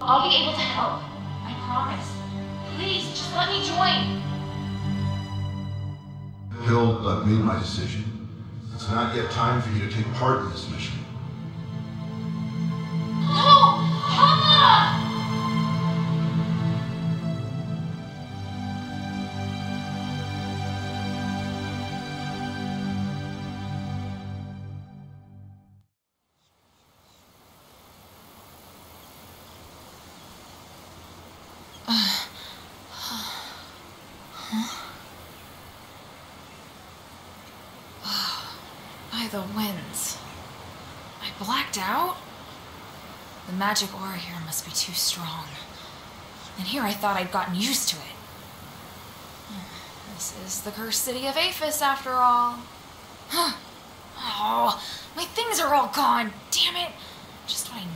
I'll be able to help. I promise. Please, just let me join. Hill, I've made my decision. It's not yet time for you to take part in this mission. Blacked out? The magic aura here must be too strong. And here I thought I'd gotten used to it. This is the cursed city of Aphes, after all. Huh. Oh, my things are all gone. Damn it. Just what I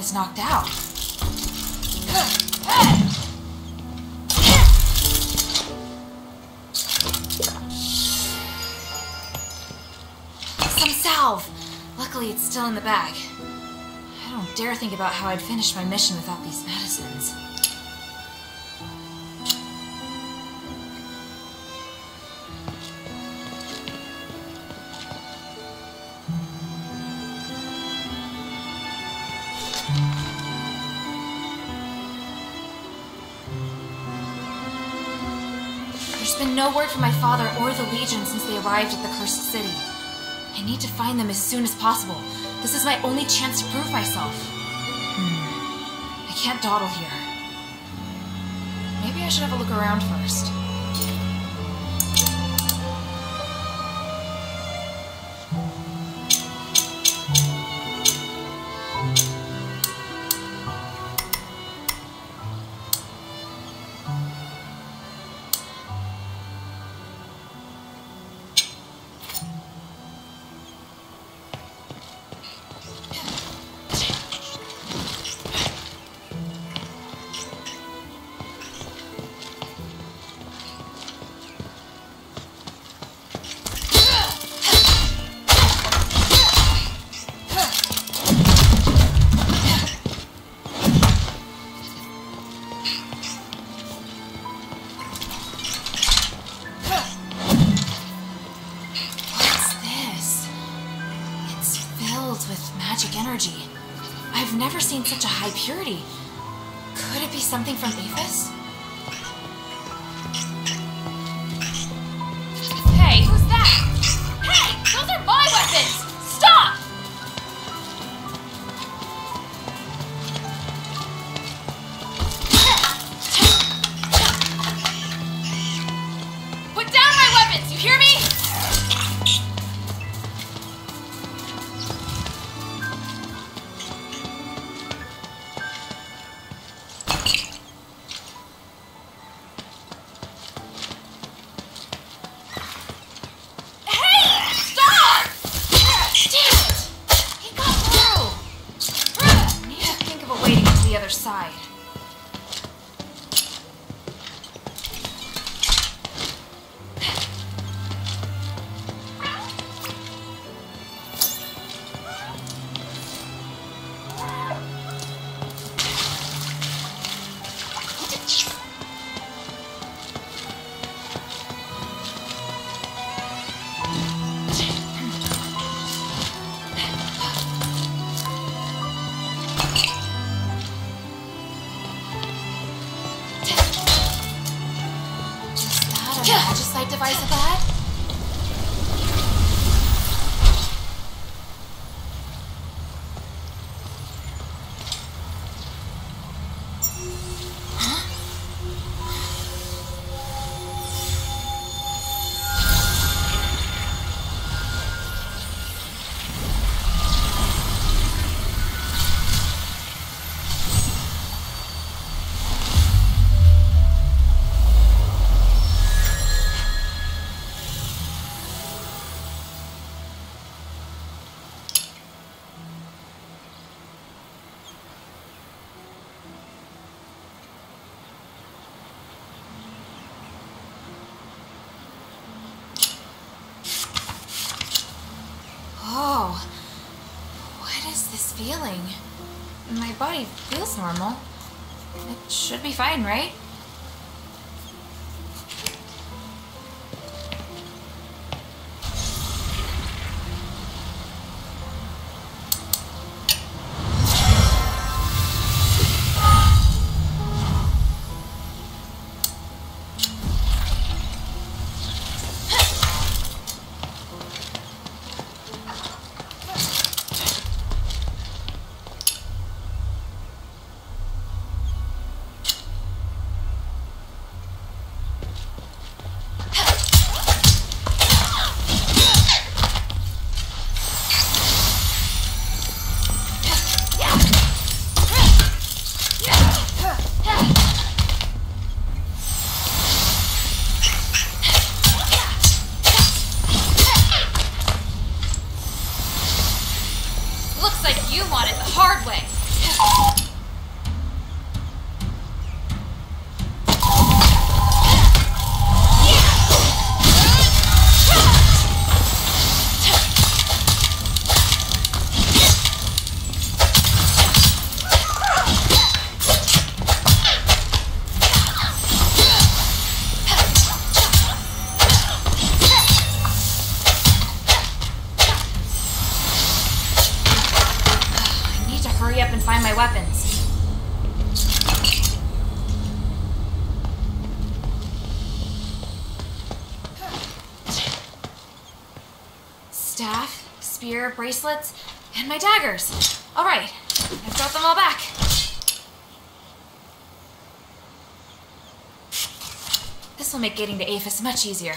was knocked out? Some salve! Luckily, it's still in the bag. I don't dare think about how I'd finish my mission without these medicines. No word from my father or the Legion since they arrived at the Cursed City. I need to find them as soon as possible. This is my only chance to prove myself. Hmm. I can't dawdle here. Maybe I should have a look around first. Purity. Could it be something from Aphes? Be fine, right? You want it the hard way. Bracelets, and my daggers. All right, I've got them all back. This will make getting to Aphes much easier.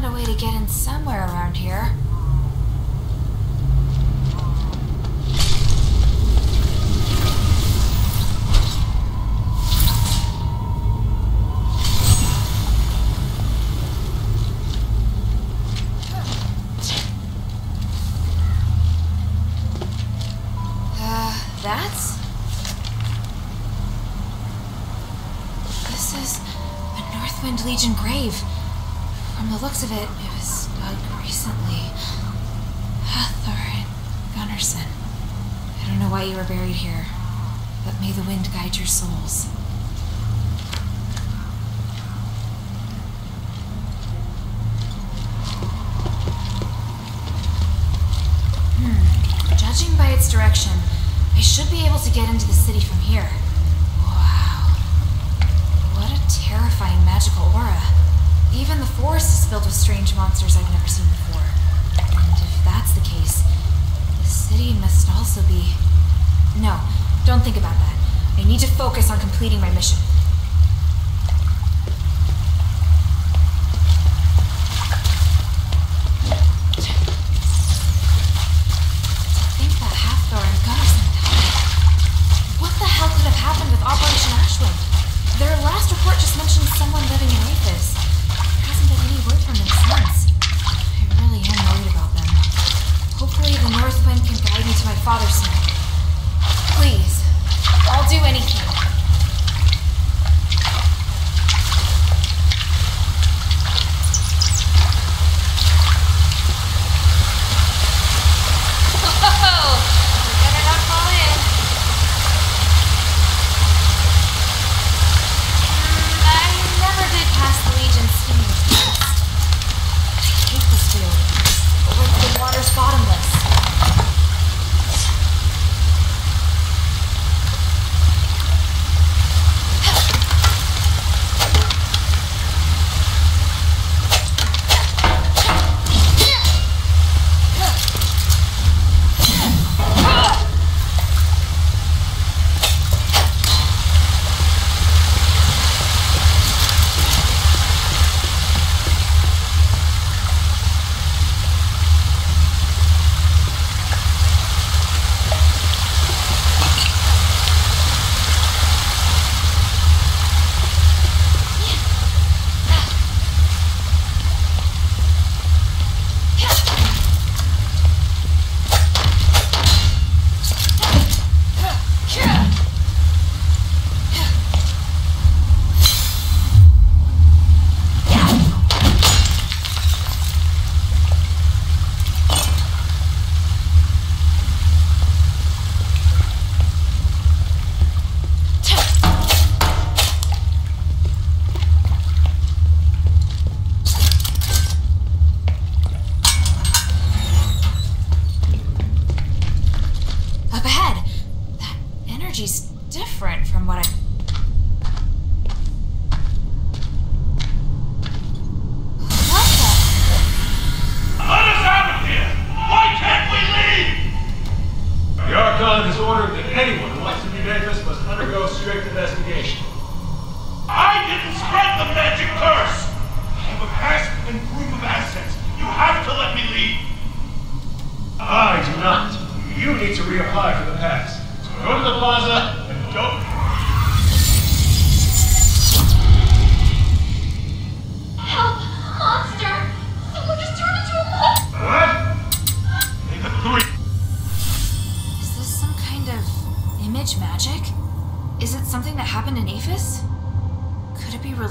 Found a way to get in somewhere around here. Souls. Hmm. Judging by its direction, I should be able to get into the city from here. Wow. What a terrifying magical aura. Even the forest is filled with strange monsters I've never seen before. And if that's the case, the city must also be. No, don't think about that. I need to focus on completing my mission. Can guide me to my father soon. Please, I'll do anything.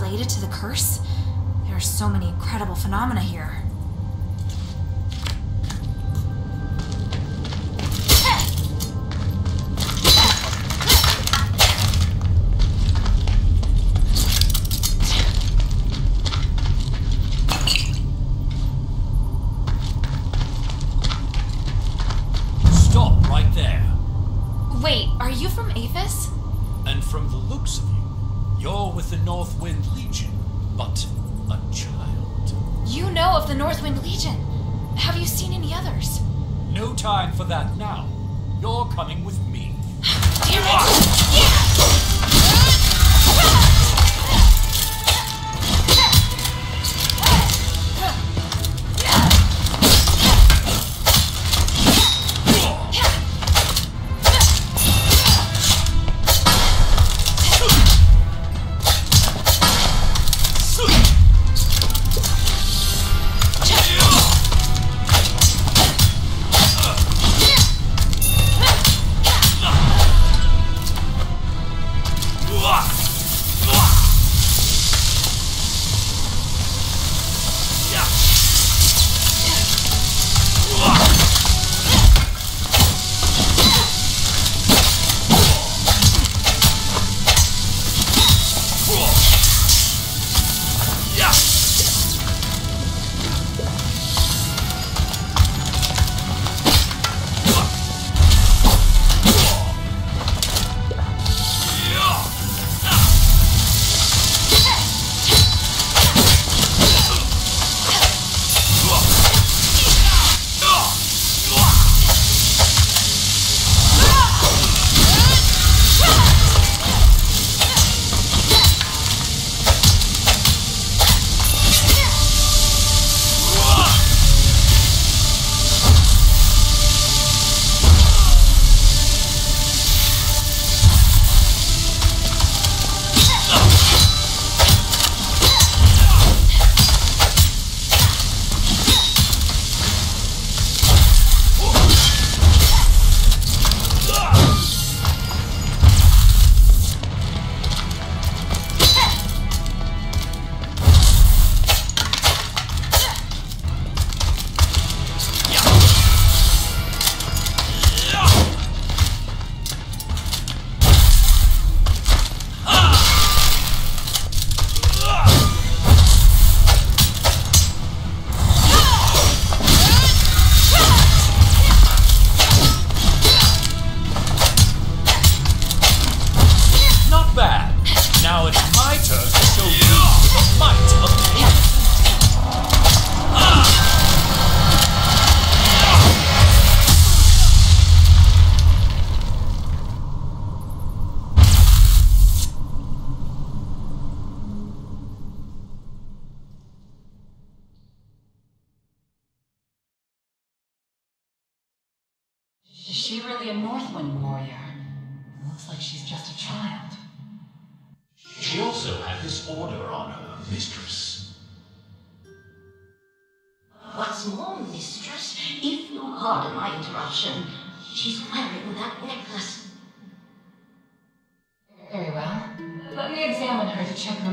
Related to the curse? There are so many incredible phenomena here. Northwind Legion. Have you seen any others? No time for that now. You're coming with me. Damn it!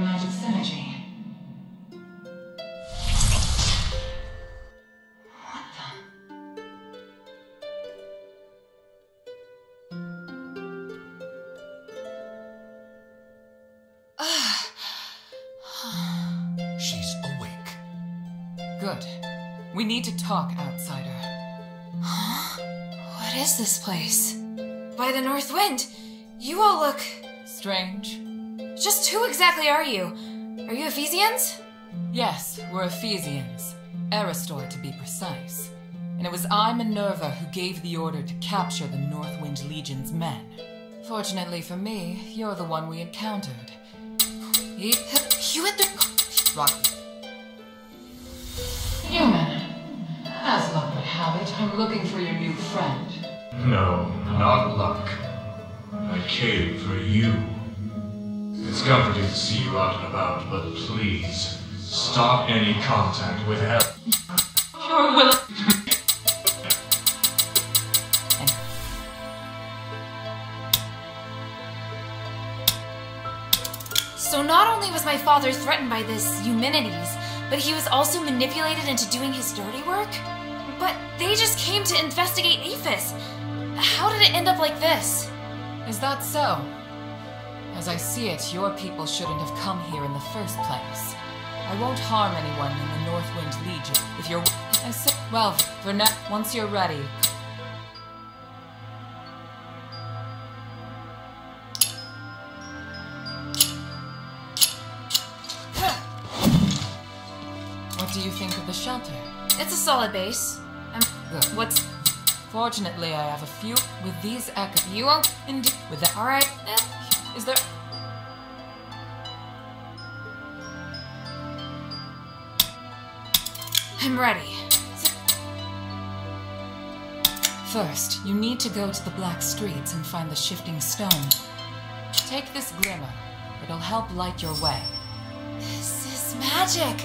Magic synergy. What the? She's awake. Good. We need to talk, outsider. Huh? What is this place? By the North Wind, you all look. Strange? Just who exactly are you? Are you Ephesians? Yes, we're Ephesians. Aristor, to be precise. And it was I, Minerva, who gave the order to capture the Northwind Legion's men. Fortunately for me, you're the one we encountered. You, you at the. Rocky. Human. As luck would have it, I'm looking for your new friend. No, not luck. I came for you. It's comforting to see you out and about, but please, stop any contact with Hell. Sure will. So not only was my father threatened by this Eumenides, but he was also manipulated into doing his dirty work? But they just came to investigate Aphes. How did it end up like this? Is that so? As I see it, your people shouldn't have come here in the first place. I won't harm anyone in the Northwind Legion. If you're... I said... Well, for now, once you're ready... What do you think of the shelter? It's a solid base. I'm Good. what's Fortunately, I have a few with these echo. you won't Indeed. With that... Alright. eh, Is there... I'm ready. First, you need to go to the Black Streets and find the Shifting Stone. Take this glimmer. It'll help light your way. This is magic.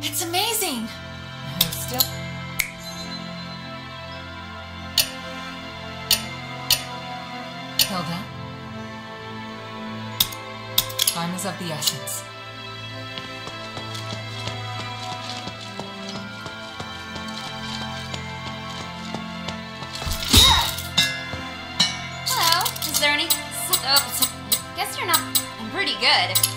It's amazing. Still... Hilda? Time is of the essence. So, so, guess you're not. I'm pretty good.